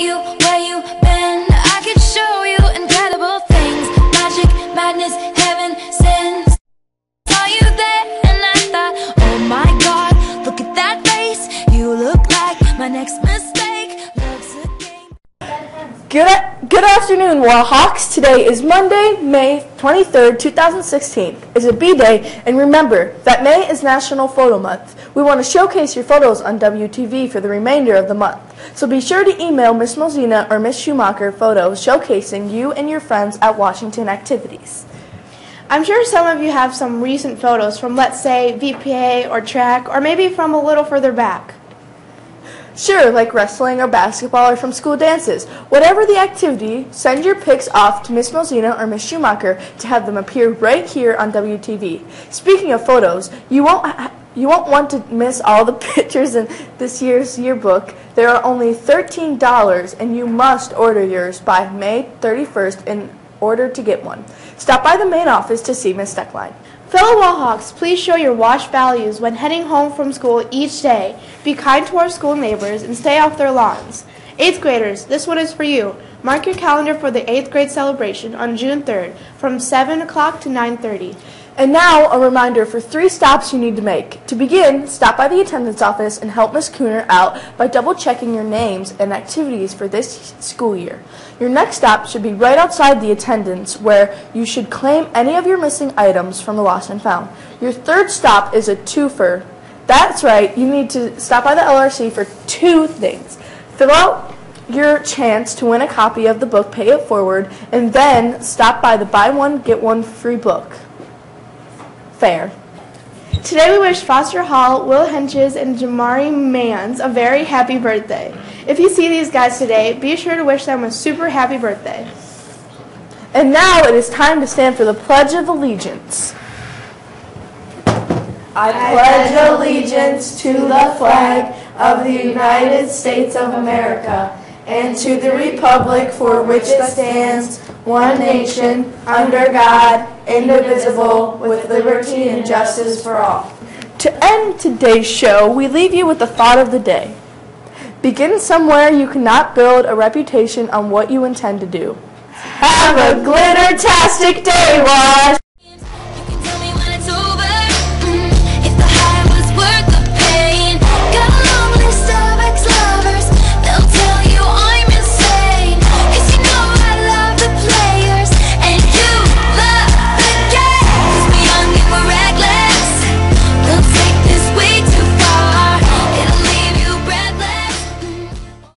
you, Good, good afternoon, Warhawks. Today is Monday, May 23rd, 2016. It's a B day, and remember that May is National Photo Month. We want to showcase your photos on WTV for the remainder of the month. So be sure to email Miss Mosina or Miss Schumacher photos showcasing you and your friends at Washington activities. I'm sure some of you have some recent photos from, let's say, VPA or track, or maybe from a little further back. Sure, like wrestling or basketball or from school dances. Whatever the activity, send your pics off to Miss Mosina or Miss Schumacher to have them appear right here on WTV. Speaking of photos, you won't you won't want to miss all the pictures in this year's yearbook. There are only $13 and you must order yours by May 31st in order to get one. Stop by the main office to see Miss Steckline. Fellow Warhawks, please show your wash values when heading home from school each day. Be kind to our school neighbors and stay off their lawns. Eighth graders, this one is for you. Mark your calendar for the eighth grade celebration on June 3rd from 7 o'clock to 9.30. And now, a reminder for three stops you need to make. To begin, stop by the attendance office and help Miss Cooner out by double checking your names and activities for this school year. Your next stop should be right outside the attendance where you should claim any of your missing items from the lost and found. Your third stop is a twofer. That's right, you need to stop by the LRC for two things. Fill out your chance to win a copy of the book Pay It Forward, and then stop by the buy one, get one free book fair. Today we wish Foster Hall, Will Henches, and Jamari Mans a very happy birthday. If you see these guys today, be sure to wish them a super happy birthday. And now it is time to stand for the Pledge of Allegiance. I pledge allegiance to the flag of the United States of America and to the republic for which it stands, one nation, under God, indivisible, with liberty and justice for all. To end today's show, we leave you with the thought of the day. Begin somewhere you cannot build a reputation on what you intend to do. Have a glitter-tastic day, Wash!